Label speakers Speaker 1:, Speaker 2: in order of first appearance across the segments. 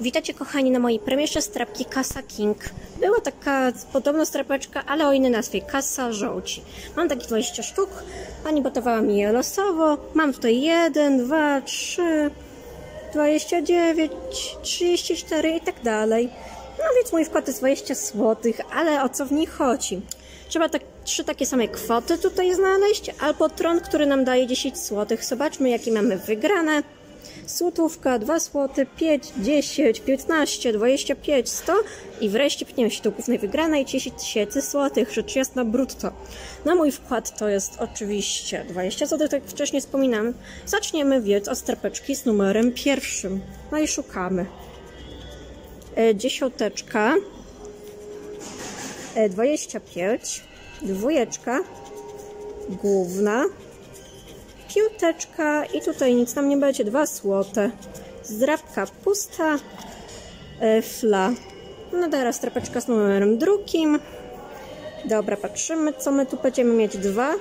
Speaker 1: Witajcie kochani na mojej premierze strapki Kasa King. Była taka podobna strapeczka, ale o innej nazwie, Kasa Żołci. Mam takich 20 sztuk, pani gotowała mi je losowo. Mam tutaj 1, 2, 3, 29, 34 i tak dalej. No więc mój wkład jest 20 zł, ale o co w niej chodzi? Trzeba tak, trzy takie same kwoty tutaj znaleźć, albo tron, który nam daje 10 zł. Zobaczmy jakie mamy wygrane. Złotówka, 2 zł, 5, 10, 15, 25, 100 i wreszcie 5 sztuków najwygranej 10 tysięcy złotych, rzecz jasna brutto. Na mój wkład to jest oczywiście 20 zł, tak jak wcześniej wspominałem. Zaczniemy więc od strapeczki z numerem pierwszym. No i szukamy. E, dziesiąteczka, e, 25, dwójeczka, główna, piąteczka i tutaj nic nam nie będzie, dwa złote. Zdrabka pusta, e, fla. No teraz strapeczka z numerem drugim. Dobra, patrzymy, co my tu będziemy mieć. Dwa,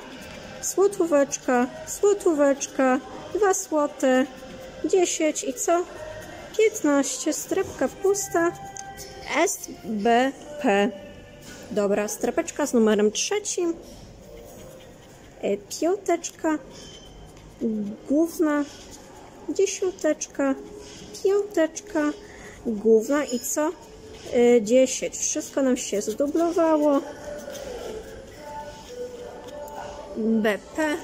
Speaker 1: złotóweczka, złotóweczka, dwa złote, dziesięć i co? Piętnaście, strapka pusta, SBP. Dobra, strapeczka z numerem trzecim. E, piąteczka, główna, dziesiąteczka, piąteczka, główna i co? Yy, 10. Wszystko nam się zdublowało. BP.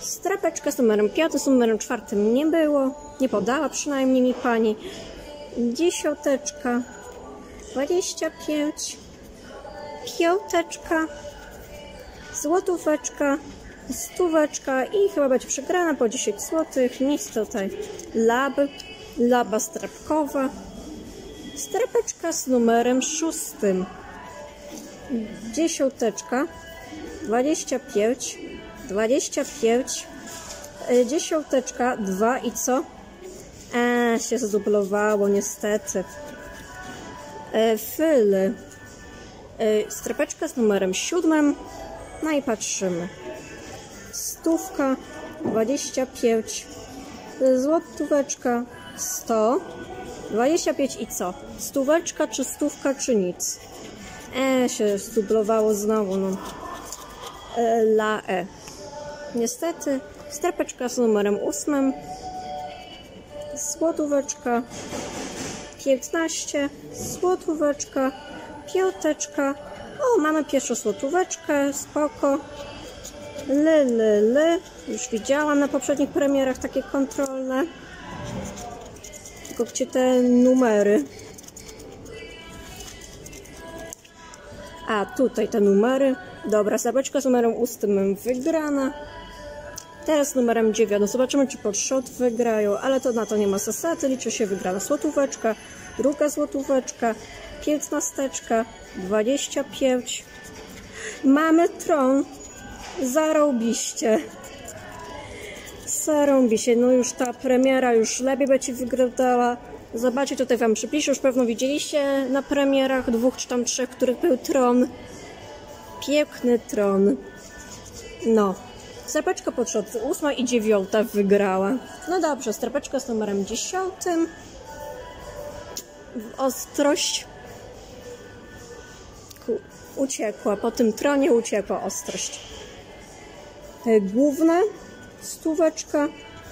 Speaker 1: Strapeczka z numerem 5, z numerem 4 nie było. Nie podała przynajmniej mi pani. Dziesiąteczka, 25, piąteczka, złotóweczka, stóweczka i chyba będzie przegrana po 10 zł. Nic tutaj. Lab, laba strapkowa. Strapeczka z numerem szóstym. Dziesiąteczka. 25. 25. e, Dziesiąteczka. 2 i co? Eee, się zdublowało niestety. E, Fyly. E, Strapeczka z numerem siódmym. No i patrzymy stówka, 25, złotóweczka, 100, 25 i co? Stóweczka, czy stówka, czy nic? E, się zdublowało znowu, no. E, la E. Niestety, strapeczka z numerem 8, złotóweczka, 15, złotóweczka, piąteczka. O, mamy pierwszą złotóweczkę, spoko. Le, le, le. Już widziałam na poprzednich premierach takie kontrolne. Tylko gdzie te numery? A, tutaj te numery. Dobra, zabeczka z numerem 8 wygrana. Teraz numerem 9. No zobaczymy, czy pod shot wygrają, ale to na to nie ma zasady. Liczy się wygrana złotóweczka, druga złotóweczka, piętnasteczka, 25. Mamy tron Zarąbiście. Zarąbiście. No już ta premiera już lepiej będzie wyglądała. Zobaczcie, tutaj wam przypiszę. Już pewno widzieliście na premierach dwóch czy tam trzech, których był tron. Piękny tron. No. Strapeczka podszedł ósma i dziewiąta wygrała. No dobrze, strapeczka z numerem dziesiątym. Ostrość uciekła. Po tym tronie uciekła ostrość. Główne, stóweczka,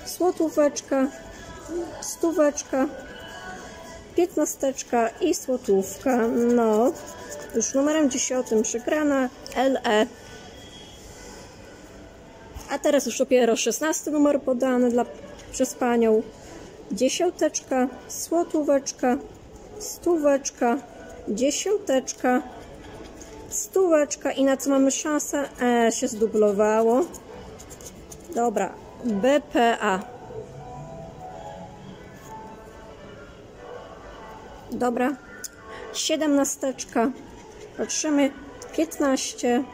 Speaker 1: złotóweczka, stóweczka, piętnasteczka i złotówka. No, już numerem dziesiątym przegrana LE. A teraz już dopiero szesnasty numer podany dla, przez panią. Dziesiąteczka, złotóweczka, stóweczka, dziesiąteczka, stóweczka i na co mamy szansę? E, się zdublowało. Dobra, BPA. Dobra, siedemnasteczka. Patrzymy, 15,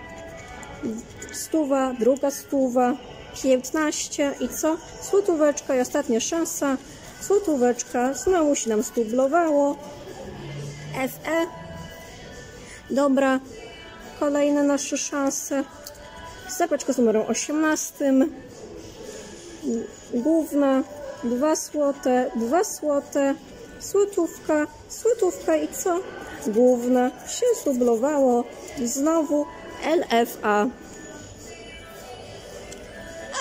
Speaker 1: stuwa, druga stuwa, 15 i co? Złotóweczka i ostatnia szansa. Złotóweczka, znowu się nam stublowało. FE. Dobra, kolejne nasze szanse. Zapeczka z numerem 18. Główna, 2 złote, 2 złote, złotówka, złotówka i co? Główne się zdublowało. Znowu LFA.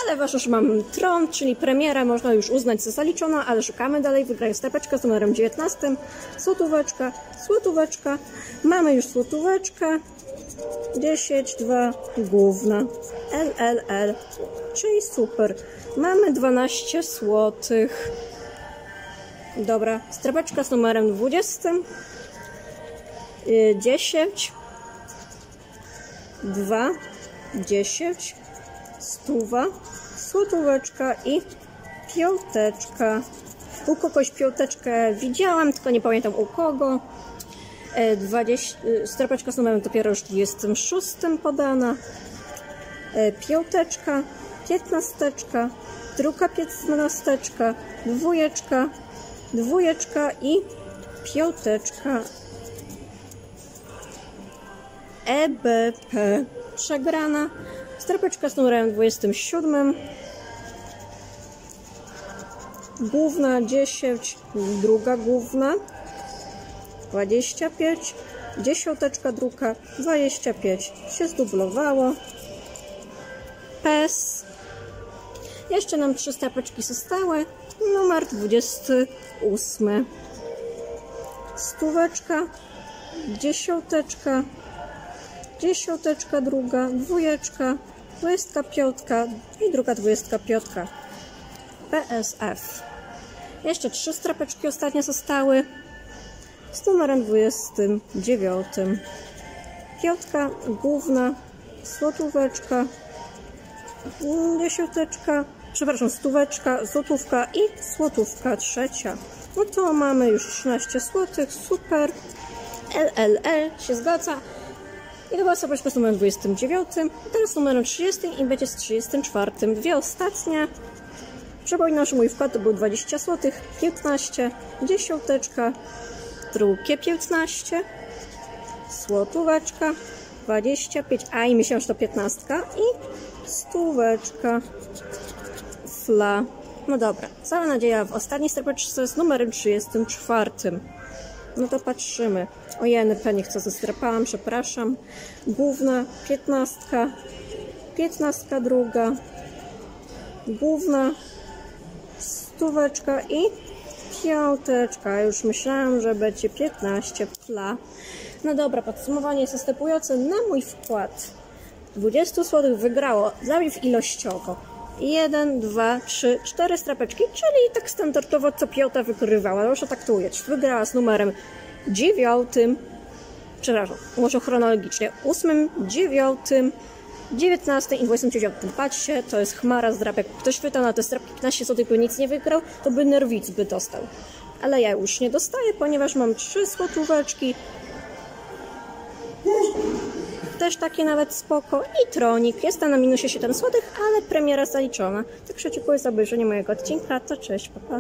Speaker 1: Ale wasz już mam tron, czyli premiera można już uznać za zaliczoną, ale szukamy dalej. Wygraję stepeczkę z numerem 19. Złotóweczka, złotóweczka. Mamy już złotóweczkę. 10, 2, główna. LLL, czyli super. Mamy 12 złotych. Dobra, strefeczka z numerem 20. Y, 10, 2, 10, stuwa, złotóweczka i piąteczka. U kogoś piąteczkę widziałam, tylko nie pamiętam u kogo. E, 20, y, strapeczka z numerem dopiero już 26 podana. E, Piąteczka, piętnasteczka, druga piętnasteczka, dwójeczka, dwójeczka i piąteczka. EBP przegrana. Strapeczka z numerem 27. Główna 10, druga główna 25, dziesiąteczka druga 25 się zdublowało. PES. Jeszcze nam trzy strapeczki zostały. Numer 28. Stóweczka, dziesiąteczka, dziesiąteczka druga, dwójeczka, dwudziestka piątka i druga dwudziestka piątka. PSF. Jeszcze trzy strapeczki ostatnie zostały z numerem 29. Piątka główna, złotóweczka, dziesiąteczka, przepraszam, stóweczka, złotówka i złotówka trzecia. No to mamy już 13 złotych, super. LLL się zgadza. I to była strapeczka z numerem 29. Teraz z numerem 30 i będzie z 34. Dwie ostatnie. Przypominam, że mój wkład to był 20 zł, 15, dziesiąteczka, drugie 15, złotóweczka, 25, a i to 15 i stóweczka, fla. No dobra, cała nadzieja w ostatniej strapeczce z numerem 34. No to patrzymy. O JNP nie chcę, zestrapałam, przepraszam. Główna 15, 15 druga, główna stóweczka i piąteczka. Już myślałam, że będzie 15 pla. No dobra, podsumowanie jest następujące. Na mój wkład 20 zł wygrało dla mnie ilościowo 1, 2, 3, 4 strapeczki, czyli tak standardowo co piąta wygrywała. Proszę tak tu ująć. Wygrała z numerem 9, przepraszam, może chronologicznie, 8, 9, 19 i 29. Patrzcie, to jest chmara zdrapek. Ktoś pytał na te strapki 15 zł, by nic nie wygrał, to by nerwic by dostał. Ale ja już nie dostaję, ponieważ mam 3 złotóweczki. Też takie nawet spoko. I tronik. Jestem na minusie 7 zł, ale premiera zaliczona. Także dziękuję za obejrzenie mojego odcinka. To cześć, papa.